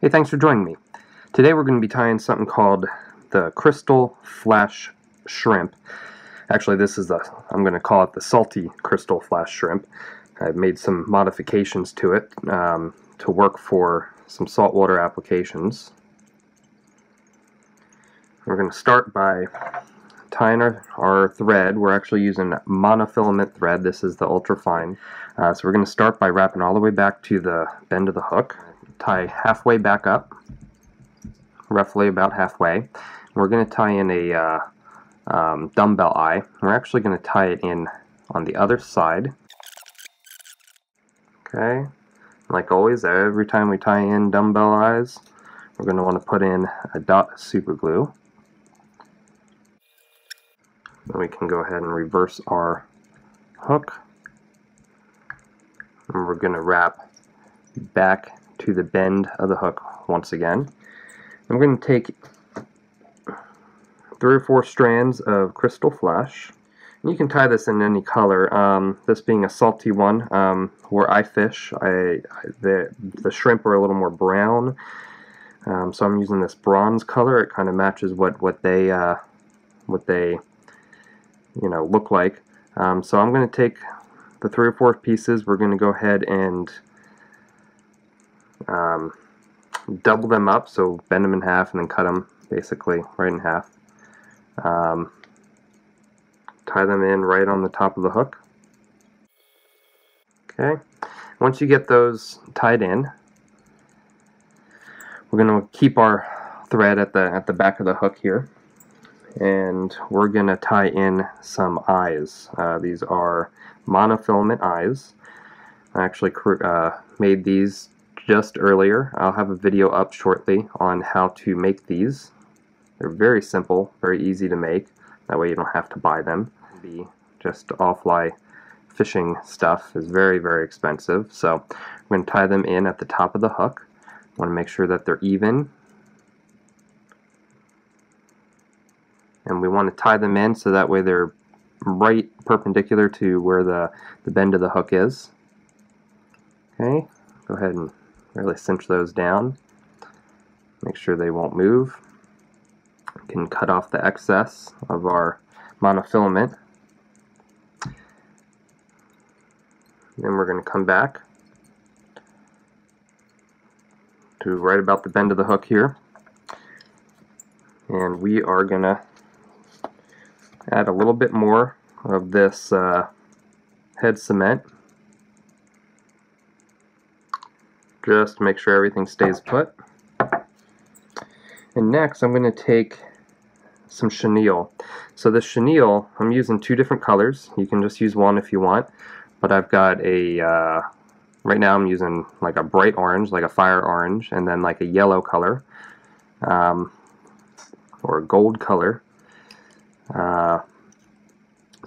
Hey, thanks for joining me. Today we're going to be tying something called the Krystal Flash Shrimp. Actually, this is the, I'm going to call it the Salty Krystal Flash Shrimp. I've made some modifications to it um, to work for some saltwater applications. We're going to start by tying our, our thread. We're actually using monofilament thread. This is the ultra fine. Uh, so we're going to start by wrapping all the way back to the bend of the hook tie halfway back up, roughly about halfway. We're going to tie in a uh, um, dumbbell eye. We're actually going to tie it in on the other side. Okay, like always, every time we tie in dumbbell eyes, we're going to want to put in a dot super glue. Then we can go ahead and reverse our hook. And we're going to wrap back to the bend of the hook once again. I'm going to take three or four strands of krystal flash. You can tie this in any color. Um, this being a salty one, um, where I fish, I, I, the the shrimp are a little more brown, um, so I'm using this bronze color. It kind of matches what what they uh, what they you know look like. Um, so I'm going to take the three or four pieces. We're going to go ahead and um, double them up, so bend them in half and then cut them basically right in half. Um, tie them in right on the top of the hook. Okay, once you get those tied in, we're going to keep our thread at the at the back of the hook here, and we're going to tie in some eyes. Uh, these are monofilament eyes. I actually uh, made these just earlier. I'll have a video up shortly on how to make these. They're very simple, very easy to make. That way you don't have to buy them. The just off-fly fishing stuff is very, very expensive. So I'm going to tie them in at the top of the hook. I want to make sure that they're even. And we want to tie them in so that way they're right perpendicular to where the, the bend of the hook is. Okay, go ahead and really cinch those down. Make sure they won't move. We can cut off the excess of our monofilament. Then we're going to come back to right about the bend of the hook here. And we are going to add a little bit more of this uh, head cement just make sure everything stays put. And next I'm going to take some chenille. So the chenille, I'm using two different colors. You can just use one if you want. But I've got a, uh, right now I'm using like a bright orange, like a fire orange, and then like a yellow color, um, or a gold color. Uh,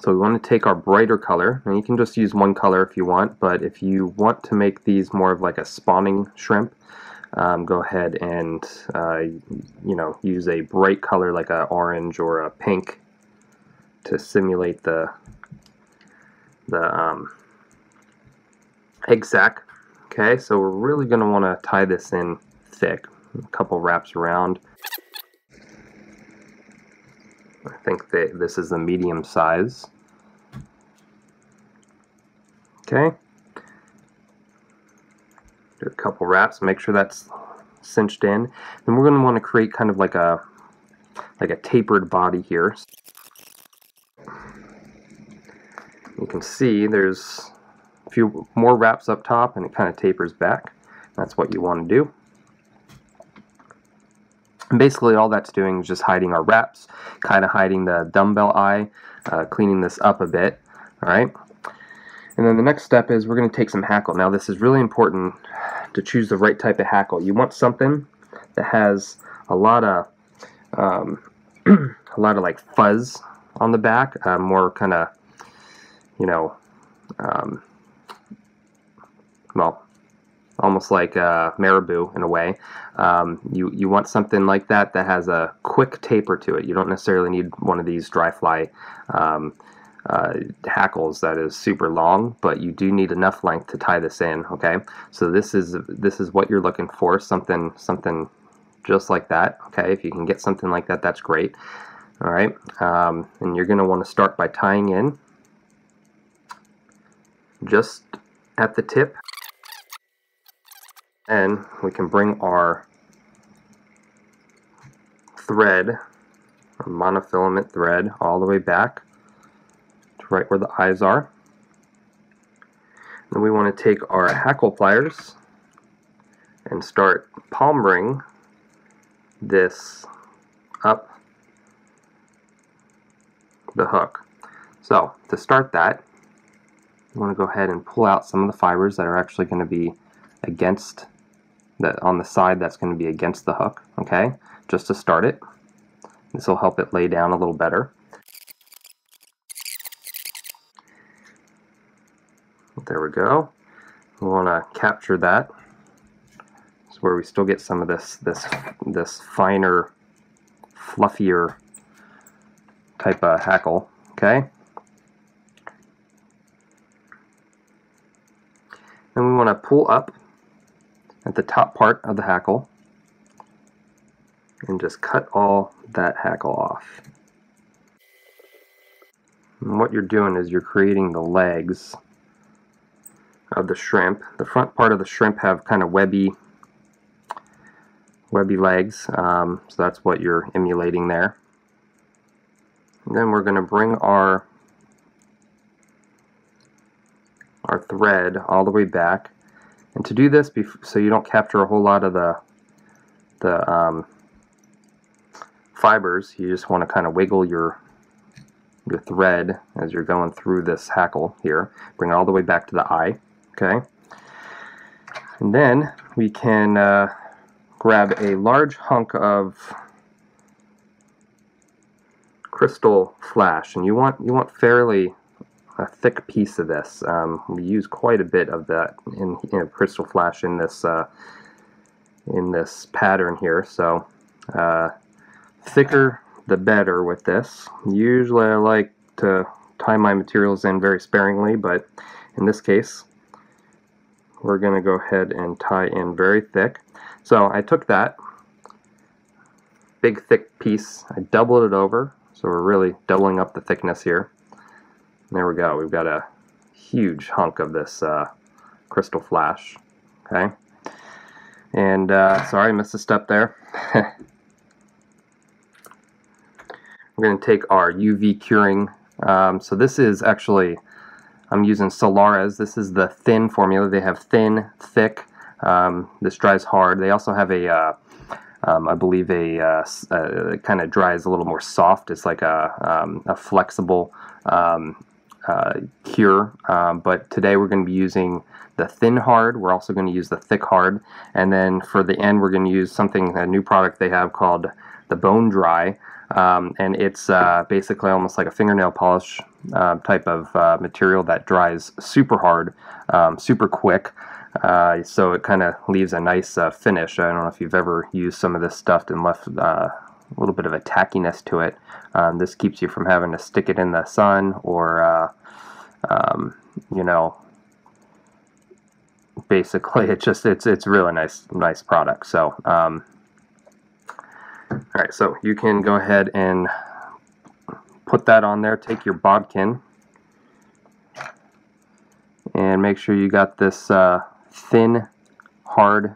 so we want to take our brighter color, and you can just use one color if you want, but if you want to make these more of like a spawning shrimp, um, go ahead and uh, you know use a bright color like a orange or a pink to simulate the the um, egg sac. Okay, so we're really going to want to tie this in thick, a couple wraps around. I think that this is the medium size. Okay. Do a couple wraps, make sure that's cinched in. Then we're going to want to create kind of like a like a tapered body here. You can see there's a few more wraps up top and it kind of tapers back. That's what you want to do. Basically all that's doing is just hiding our wraps, kind of hiding the dumbbell eye, uh, cleaning this up a bit. Alright. And then the next step is we're going to take some hackle. Now this is really important to choose the right type of hackle. You want something that has a lot of um, a lot of like fuzz on the back, uh, more kind of you know um, well almost like a marabou in a way. Um, you, you want something like that that has a quick taper to it. You don't necessarily need one of these dry fly um, uh, hackles that is super long, but you do need enough length to tie this in. Okay, so this is this is what you're looking for, something something just like that. Okay, if you can get something like that, that's great. All right, um, and you're going to want to start by tying in just at the tip, and we can bring our thread, our monofilament thread, all the way back to right where the eyes are. And we want to take our hackle pliers and start palmering this up the hook. So to start that, you want to go ahead and pull out some of the fibers that are actually going to be against that on the side that's going to be against the hook, okay? Just to start it. This will help it lay down a little better. There we go. We want to capture that. It's where we still get some of this this this finer, fluffier type of hackle. Okay. And we want to pull up at the top part of the hackle and just cut all that hackle off. And what you're doing is you're creating the legs of the shrimp. The front part of the shrimp have kind of webby webby legs, um, so that's what you're emulating there. And then we're going to bring our our thread all the way back. And to do this, so you don't capture a whole lot of the the um, fibers, you just want to kind of wiggle your your thread as you're going through this hackle here. Bring it all the way back to the eye okay? And then we can uh, grab a large hunk of krystal flash, and you want you want fairly a thick piece of this. Um, we use quite a bit of that in you know, krystal flash in this uh, in this pattern here. So uh, thicker the better with this. Usually I like to tie my materials in very sparingly, but in this case we're going to go ahead and tie in very thick. So I took that big thick piece, I doubled it over, so we're really doubling up the thickness here. There we go, we've got a huge hunk of this uh, krystal flash. Okay, and uh, sorry, I missed a step there. we're going to take our UV curing. Um, so this is actually I'm using Solarez. This is the thin formula. They have thin, thick. Um, this dries hard. They also have a, uh, um, I believe, a uh, uh, kind of dries a little more soft. It's like a, um, a flexible um, uh, cure. Um, but today we're going to be using the thin hard. We're also going to use the thick hard. And then for the end, we're going to use something, a new product they have called the Bone Dry. Um, and it's uh, basically almost like a fingernail polish uh, type of uh, material that dries super hard, um, super quick. Uh, so it kind of leaves a nice uh, finish. I don't know if you've ever used some of this stuff and left uh, a little bit of a tackiness to it. Um, this keeps you from having to stick it in the sun or, um, you know, basically it's just it's it's really nice nice product. So um, Alright, so you can go ahead and put that on there. Take your bodkin and make sure you got this uh, thin, hard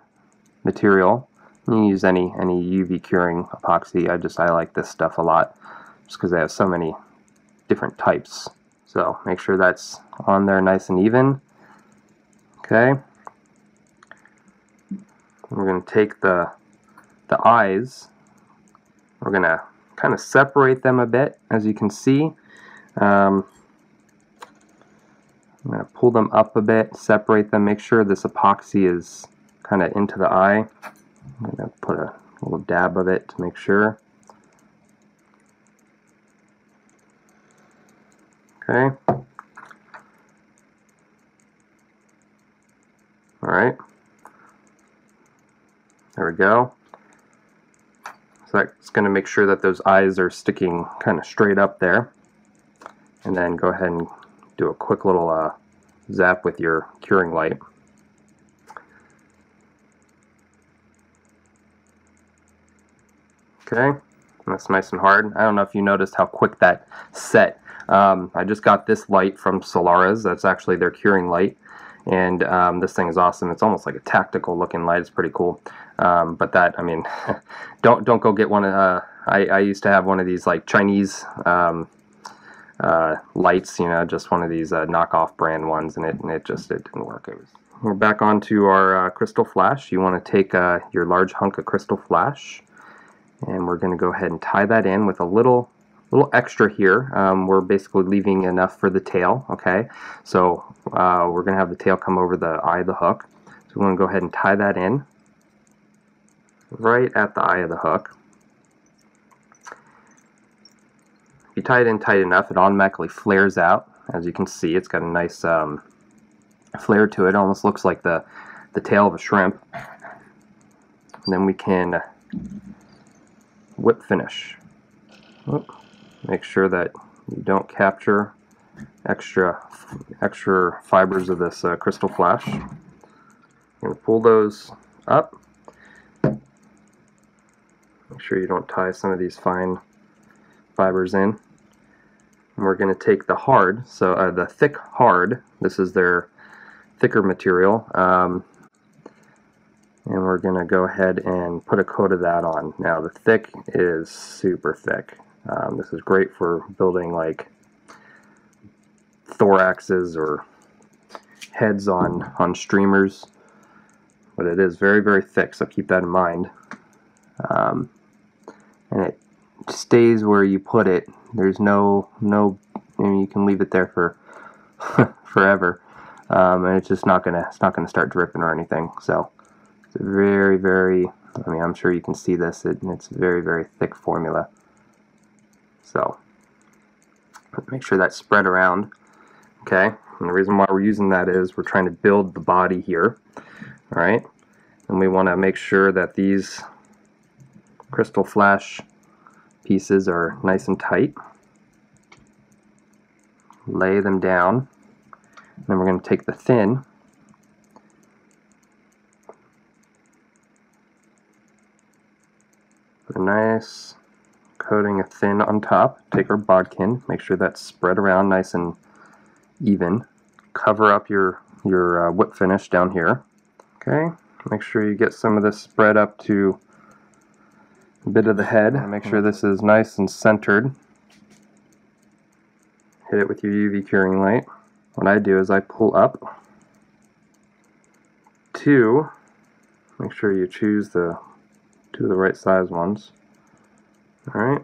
material. You can use any any UV curing epoxy. I just I like this stuff a lot just because they have so many different types. So make sure that's on there nice and even. Okay. We're going to take the the eyes we're going to kind of separate them a bit, as you can see. Um, I'm going to pull them up a bit, separate them, make sure this epoxy is kind of into the eye. I'm going to put a little dab of it to make sure. Okay. Alright. There we go So that's going to make sure that those eyes are sticking kind of straight up there. and then go ahead and do a quick little uh, zap with your curing light. Okay, that's nice and hard. I don't know if you noticed how quick that set. Um, I just got this light from Solarez. That's actually their curing light. And um, this thing is awesome. It's almost like a tactical looking light. It's pretty cool. Um, but that, I mean, don't don't go get one. Uh, I, I used to have one of these like Chinese um, uh, lights, you know, just one of these uh, knockoff brand ones, and it, and it just it didn't work. It was, we're back onto our uh, krystal flash. You want to take uh, your large hunk of krystal flash, and we're going to go ahead and tie that in with a little little extra here. Um, we're basically leaving enough for the tail, okay? So uh, we're going to have the tail come over the eye of the hook. So we're gonna go ahead and tie that in right at the eye of the hook. If you tie it in tight enough, it automatically flares out. As you can see, it's got a nice um, flare to it. it. Almost looks like the, the tail of a shrimp. And then we can whip finish. Make sure that you don't capture extra extra fibers of this uh, krystal flash. You're going to pull those up. Make sure you don't tie some of these fine fibers in. And we're going to take the hard, so uh, the thick hard, this is their thicker material, um, we're going to go ahead and put a coat of that on. Now the thick is super thick. Um, this is great for building like thoraxes or heads on, on streamers. But it is very, very thick, so keep that in mind. Um, and it stays where you put it. There's no, no, you, know, you can leave it there for forever. Um, and it's just not gonna, it's not gonna start dripping or anything. So very, very, I mean, I'm sure you can see this. It, it's very, very thick formula. So make sure that's spread around. Okay, and the reason why we're using that is we're trying to build the body here. All right, and we want to make sure that these krystal flash pieces are nice and tight. Lay them down. Then we're going to take the thin a nice coating of thin on top. Take our bodkin, make sure that's spread around nice and even. Cover up your, your uh, whip finish down here. Okay, make sure you get some of this spread up to a bit of the head. Make sure this is nice and centered. Hit it with your UV curing light. What I do is I pull up two, make sure you choose the two of the right size ones. Alright.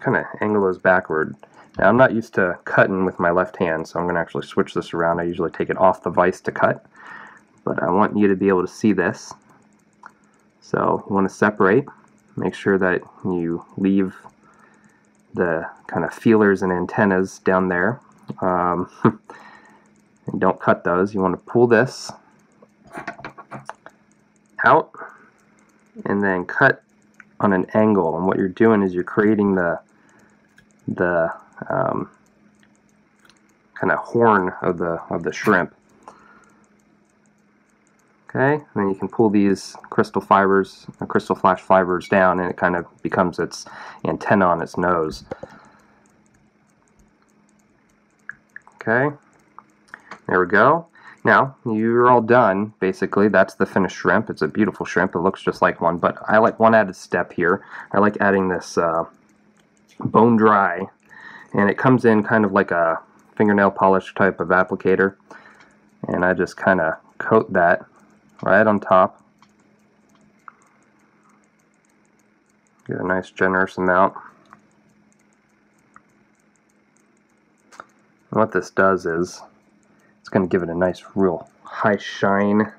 kind of angle those backward. Now I'm not used to cutting with my left hand, so I'm going to actually switch this around. I usually take it off the vise to cut, but I want you to be able to see this. So you want to separate. Make sure that you leave the kind of feelers and antennas down there. Um, and don't cut those. You want to pull this out and then cut on an angle. And what you're doing is you're creating the the um, kind of horn of the of the shrimp. Okay? And then you can pull these crystal fibers uh, krystal flash fibers down and it kind of becomes its antenna on its nose. Okay? There we go now, you're all done, basically. That's the finished shrimp. It's a beautiful shrimp. It looks just like one, but I like one added step here. I like adding this uh, bone dry, and it comes in kind of like a fingernail polish type of applicator, and I just kind of coat that right on top. Get a nice generous amount. What this does is going to give it a nice real high shine.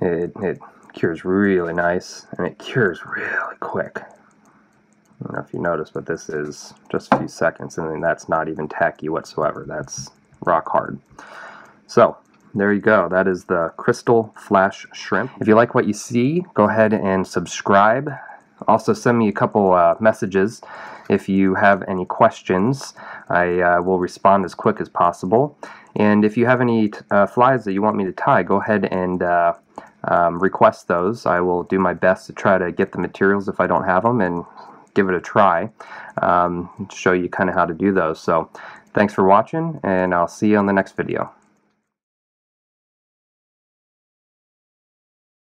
It, it cures really nice and it cures really quick. I don't know if you noticed, but this is just a few seconds and that's not even tacky whatsoever. That's rock hard. So, there you go. That is the Krystal Flash Shrimp. If you like what you see, go ahead and subscribe also send me a couple uh, messages if you have any questions. I uh, will respond as quick as possible. And if you have any uh, flies that you want me to tie, go ahead and uh, um, request those. I will do my best to try to get the materials if I don't have them and give it a try. Um, show you kind of how to do those. So thanks for watching and I'll see you on the next video.